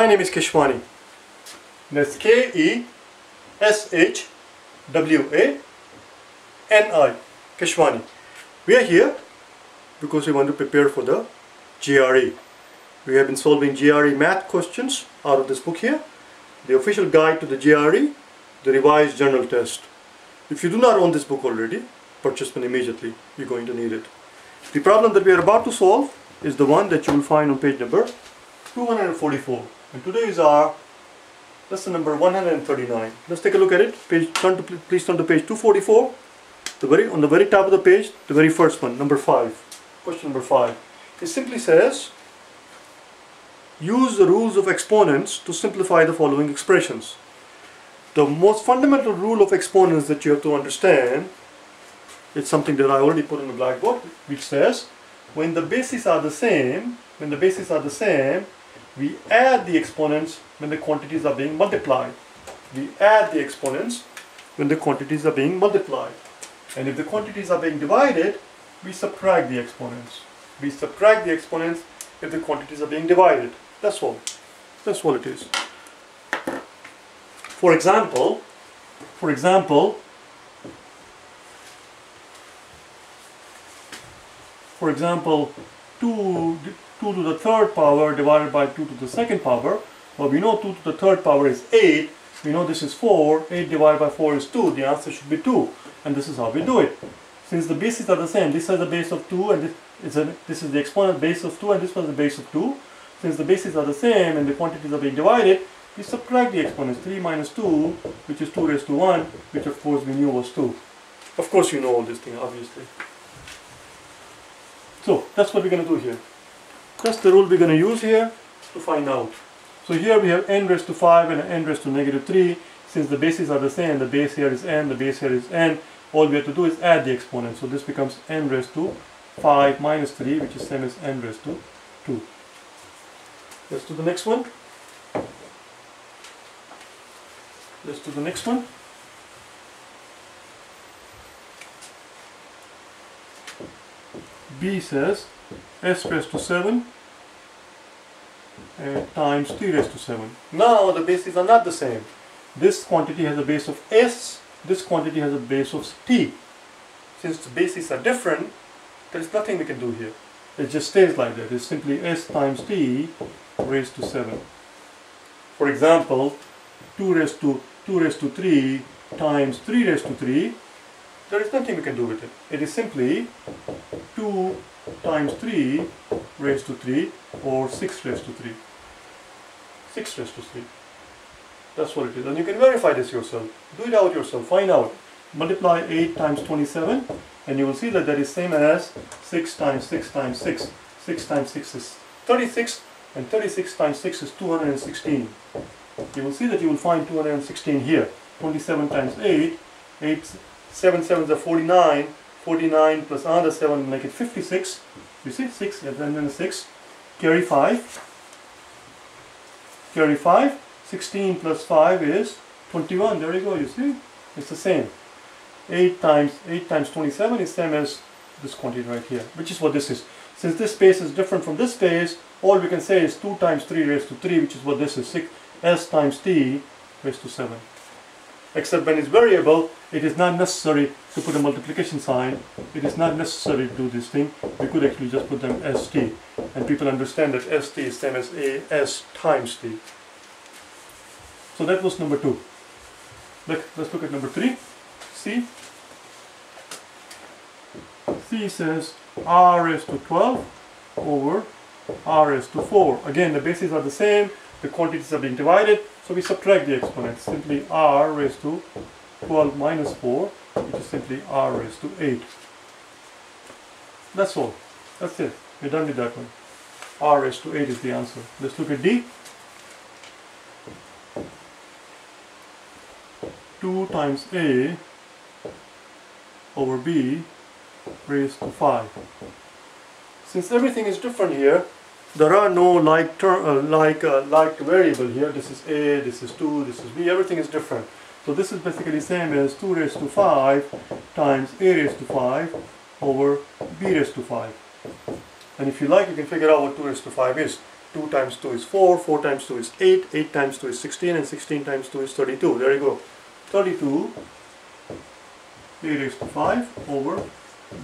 My name is Keshwani. That's K-E-S-H-W-A-N-I. Keshwani. We are here because we want to prepare for the GRE. We have been solving GRE math questions out of this book here. The official guide to the GRE, the revised general test. If you do not own this book already, purchase one immediately. You're going to need it. The problem that we are about to solve is the one that you will find on page number 244. And today is our lesson number 139. Let's take a look at it. Page, turn to, please turn to page 244. The very, on the very top of the page, the very first one, number 5. Question number 5. It simply says, use the rules of exponents to simplify the following expressions. The most fundamental rule of exponents that you have to understand it's something that I already put on the blackboard which says when the bases are the same when the bases are the same we add the exponents when the quantities are being multiplied. We add the exponents when the quantities are being multiplied. And if the quantities are being divided we subtract the exponents. We subtract the exponents if the quantities are being divided. That's all. That's all it is. For example for example for example, 2, 2 to the third power divided by 2 to the second power, well we know 2 to the third power is 8, we know this is 4, 8 divided by 4 is 2, the answer should be 2, and this is how we do it. Since the bases are the same, this is the base of 2 and this is, a, this is the exponent base of 2 and this was the base of 2. Since the bases are the same and the quantities are being divided, we subtract the exponents, 3 minus 2, which is 2 raised to 1, which of course we knew was 2. Of course you know all this thing, obviously. So that's what we're going to do here. That's the rule we're going to use here to find out. So here we have n raised to 5 and n raised to negative 3. Since the bases are the same, the base here is n, the base here is n, all we have to do is add the exponent. So this becomes n raised to 5 minus 3, which is the same as n raised to 2. Let's do the next one. Let's do the next one. B says s raised to 7 uh, times t raised to 7. Now the bases are not the same. This quantity has a base of s, this quantity has a base of t. Since the bases are different, there is nothing we can do here. It just stays like that. It's simply s times t raised to 7. For example, 2 raised to 2 raised to 3 times 3 raised to 3 there is nothing we can do with it. It is simply 2 times 3 raised to 3 or 6 raised to 3. 6 raised to 3. That's what it is. And you can verify this yourself. Do it out yourself. Find out. Multiply 8 times 27 and you will see that that is same as 6 times 6 times 6. 6 times 6 is 36 and 36 times 6 is 216. You will see that you will find 216 here. 27 times 8, 8 7 sevens are 49. 49 plus another 7 make it 56. You see, 6 and then 6. Carry 5. Carry 5. 16 plus 5 is 21. There you go, you see? It's the same. 8 times 8 times 27 is same as this quantity right here, which is what this is. Since this space is different from this space, all we can say is 2 times 3 raised to 3, which is what this is, 6 s times t raised to 7 except when it's variable, it is not necessary to put a multiplication sign. It is not necessary to do this thing. We could actually just put them as t And people understand that st is same as a s times t. So that was number two. Look, let's look at number three. C. C says r raised to 12 over r raised to 4. Again, the bases are the same. The quantities are being divided. So we subtract the exponents, simply r raised to 12 minus 4, which is simply r raised to 8. That's all. That's it. We're done with that one. r raised to 8 is the answer. Let's look at D. 2 times A over B raised to 5. Since everything is different here, there are no like term, uh, like uh, like variable here. This is a, this is two, this is b. Everything is different. So this is basically same as two raised to five times a raised to five over b raised to five. And if you like, you can figure out what two raised to five is. 2 times 2 is 4, 4 times 2 is 8, 8 times 2 is 16, and 16 times 2 is 32. There you go. 32 a raised to 5 over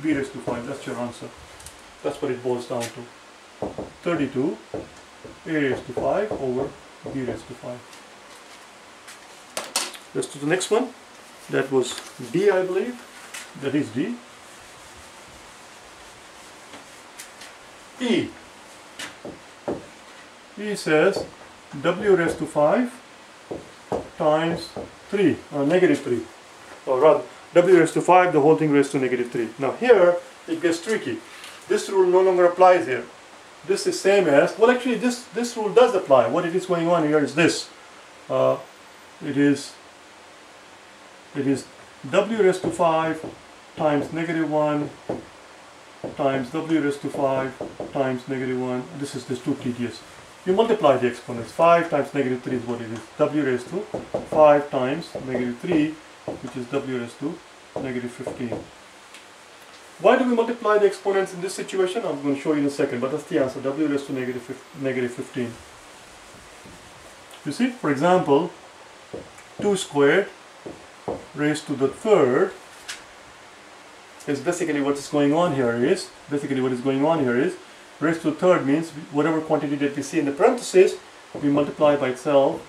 b raised to 5. That's your answer. That's what it boils down to. 32 a raised to 5 over b raised to 5. Let's do the next one. That was D, I believe. That is D. E. E says w raised to 5 times 3, or negative 3. Or rather, w raised to 5, the whole thing raised to negative 3. Now here, it gets tricky. This rule no longer applies here. This is same as, well actually this, this rule does apply. What it is going on here is this. Uh, it is it is w raised to 5 times negative 1 times w raised to 5 times negative 1. This is just too tedious. You multiply the exponents. 5 times negative 3 is what it is. w raised to 5 times negative 3, which is w raised to negative 15. Why do we multiply the exponents in this situation? I'm going to show you in a second, but that's the answer. w raised to negative, negative 15. You see, for example, 2 squared raised to the third is basically what is going on here is, basically what is going on here is, raised to the third means whatever quantity that we see in the parentheses, we multiply by itself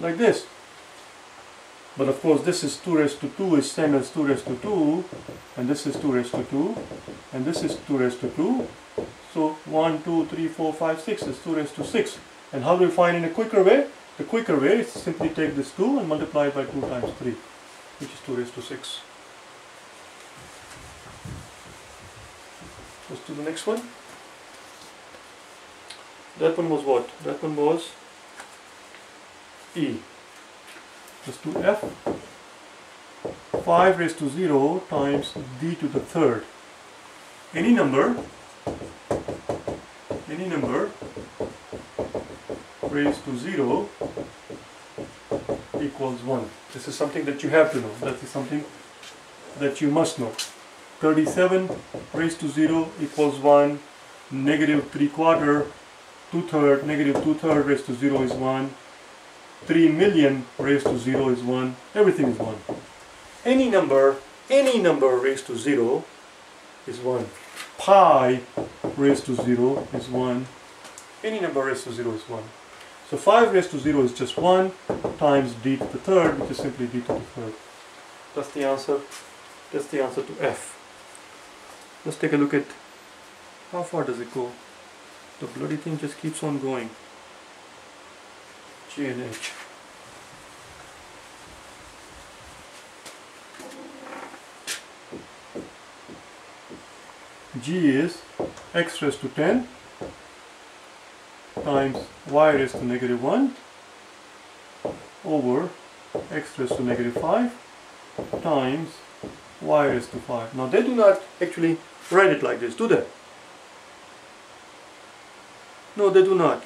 like this. But of course this is 2 raised to 2 is same as 2 raised to 2, and this is 2 raised to 2, and this is 2 raised to 2. So 1, 2, 3, 4, 5, 6 is 2 raised to 6. And how do we find in a quicker way? The quicker way is simply take this 2 and multiply it by 2 times 3, which is 2 raised to 6. Let's do the next one. That one was what? That one was E. Let's do F. 5 raised to 0 times d to the third. Any number, any number raised to 0 equals 1. This is something that you have to know. That is something that you must know. 37 raised to 0 equals 1. Negative 3 quarter, 2 third, negative 2 third raised to 0 is 1. 3 million raised to 0 is 1. Everything is 1. Any number, any number raised to 0 is 1. Pi raised to 0 is 1. Any number raised to 0 is 1. So 5 raised to 0 is just 1 times d to the third, which is simply d to the third. That's the answer. That's the answer to F. Let's take a look at how far does it go. The bloody thing just keeps on going. G and H. G is x raised to 10 times y raised to negative 1 over x raised to negative 5 times y raised to 5. Now they do not actually write it like this, do they? No, they do not.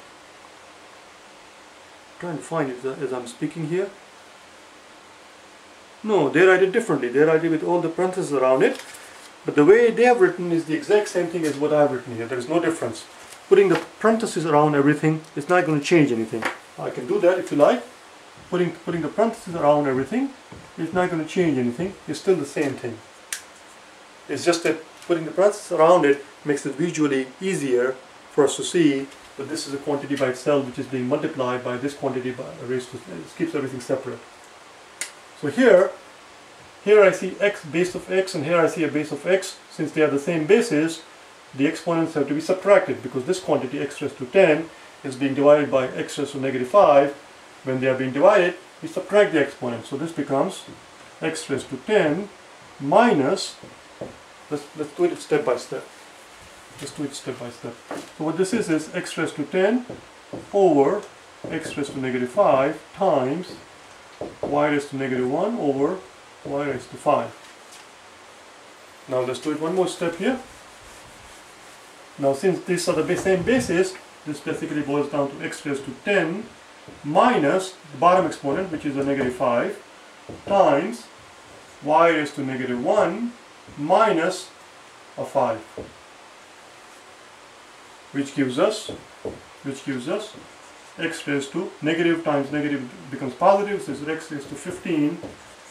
Trying to find it as I'm speaking here. No, they write it differently. They write it with all the parentheses around it. But the way they have written is the exact same thing as what I've written here. There is no difference. Putting the parentheses around everything is not going to change anything. I can do that if you like. Putting, putting the parentheses around everything is not going to change anything. It's still the same thing. It's just that putting the parentheses around it makes it visually easier for us to see that this is a quantity by itself which is being multiplied by this quantity by raised to, it keeps everything separate. So here, here I see x base of x and here I see a base of x. Since they are the same bases, the exponents have to be subtracted because this quantity x raised to 10 is being divided by x raised to negative 5. When they are being divided, we subtract the exponent. So this becomes x raised to 10 minus, let's, let's do it step by step. Let's do it step by step. So what this is is x raised to 10 over x raised to negative 5 times y raised to negative 1 over y raised to 5. Now let's do it one more step here. Now since these are the same bases, this basically boils down to x raised to 10 minus the bottom exponent, which is a negative 5, times y raised to negative 1 minus a 5. Which gives us which gives us x raised to negative times negative becomes positive so it's x raised to 15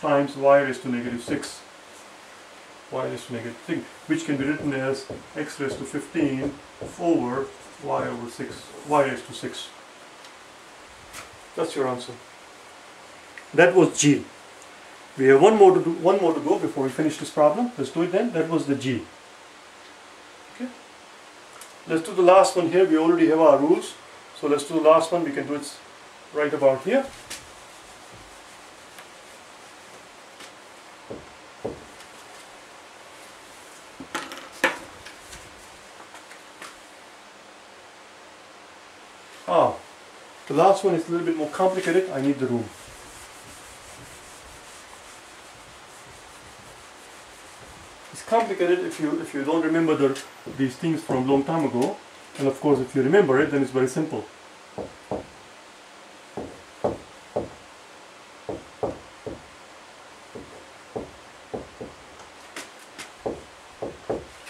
times y raised to negative 6 y raised to negative 6 which can be written as x raised to 15 over y over 6 y raised to 6 that's your answer. That was G. We have one more to do one more to go before we finish this problem. Let's do it then. That was the G let's do the last one here we already have our rules so let's do the last one we can do it right about here Ah, the last one is a little bit more complicated. I need the room. Complicated if you if you don't remember the, these things from a long time ago. And of course, if you remember it, then it's very simple.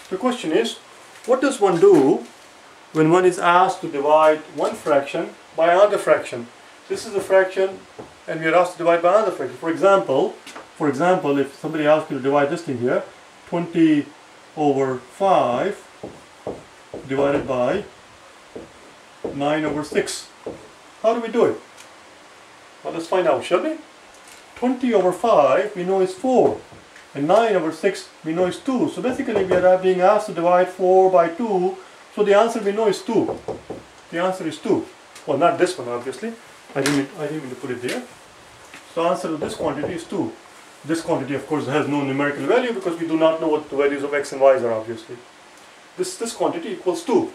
The question is, what does one do when one is asked to divide one fraction by another fraction. This is a fraction and we are asked to divide by another fraction. For example, for example, if somebody asks you to divide this thing here, 20 over 5 divided by 9 over 6. How do we do it? Well, let's find out, shall we? 20 over 5 we know is 4 and 9 over 6 we know is 2. So basically we are being asked to divide 4 by 2 so the answer we know is 2. The answer is 2. Well, not this one, obviously. I didn't, I didn't mean to put it there. So answer to this quantity is 2. This quantity, of course, has no numerical value because we do not know what the values of x and y are, obviously. This, this quantity equals 2.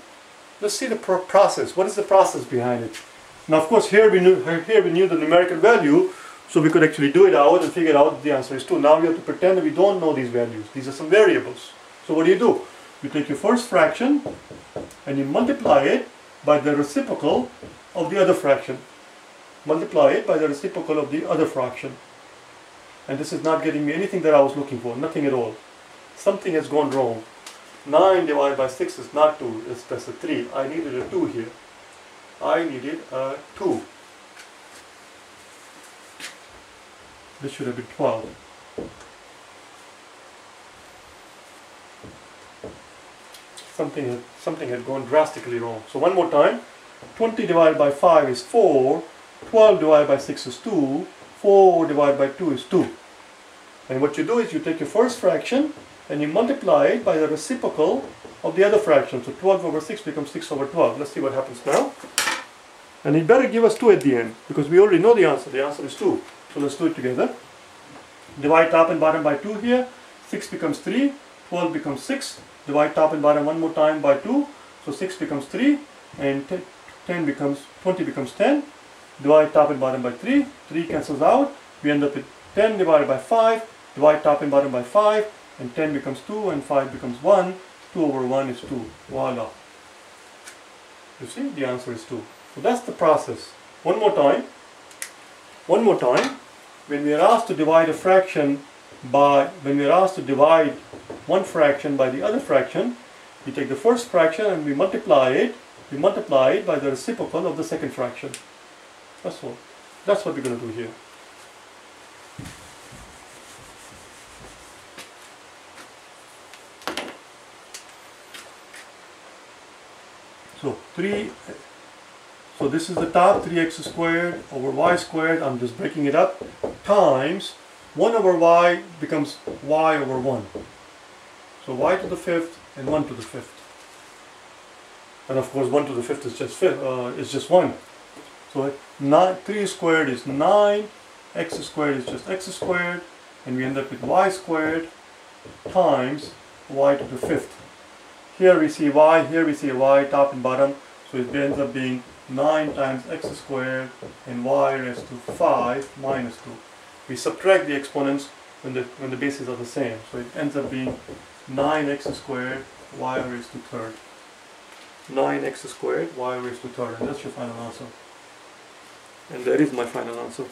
Let's see the pro process. What is the process behind it? Now, of course, here we, knew, here we knew the numerical value, so we could actually do it out and figure out the answer is 2. Now we have to pretend that we don't know these values. These are some variables. So what do you do? You take your first fraction and you multiply it by the reciprocal of the other fraction. Multiply it by the reciprocal of the other fraction. And this is not getting me anything that I was looking for, nothing at all. Something has gone wrong. 9 divided by 6 is not 2, it's just a 3. I needed a 2 here. I needed a 2. This should have been 12. something something had gone drastically wrong. So one more time, 20 divided by 5 is 4, 12 divided by 6 is 2, 4 divided by 2 is 2. And what you do is you take your first fraction and you multiply it by the reciprocal of the other fraction. So 12 over 6 becomes 6 over 12. Let's see what happens now. And it better give us 2 at the end because we already know the answer. The answer is 2. So let's do it together. Divide top and bottom by 2 here. 6 becomes 3, 12 becomes 6, divide top and bottom one more time by 2 so 6 becomes 3 and 10 becomes 20 becomes 10 divide top and bottom by 3 3 cancels out. We end up with 10 divided by 5 divide top and bottom by 5 and 10 becomes 2 and 5 becomes 1 2 over 1 is 2 voila. You see? The answer is 2 so that's the process. One more time. One more time. When we are asked to divide a fraction by when we are asked to divide one fraction by the other fraction, we take the first fraction and we multiply it, we multiply it by the reciprocal of the second fraction. That's all. That's what we're going to do here. So 3, so this is the top, 3x squared over y squared, I'm just breaking it up, times 1 over y becomes y over 1. So y to the fifth and 1 to the fifth. And of course 1 to the fifth is just uh, is just 1. So nine, 3 squared is 9, x squared is just x squared, and we end up with y squared times y to the fifth. Here we see y, here we see y, top and bottom, so it ends up being 9 times x squared and y raised to 5 minus 2 we subtract the exponents when the, when the bases are the same. So it ends up being 9x squared y raised to third. 9x squared y raised to third. And that's your final answer. And that is my final answer.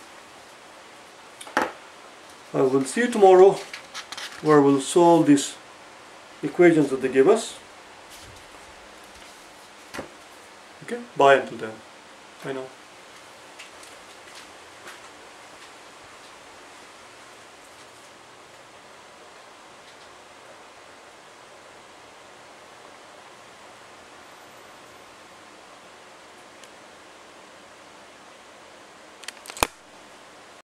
I will see you tomorrow where we'll solve these equations that they give us. Okay, bye until then. Bye now.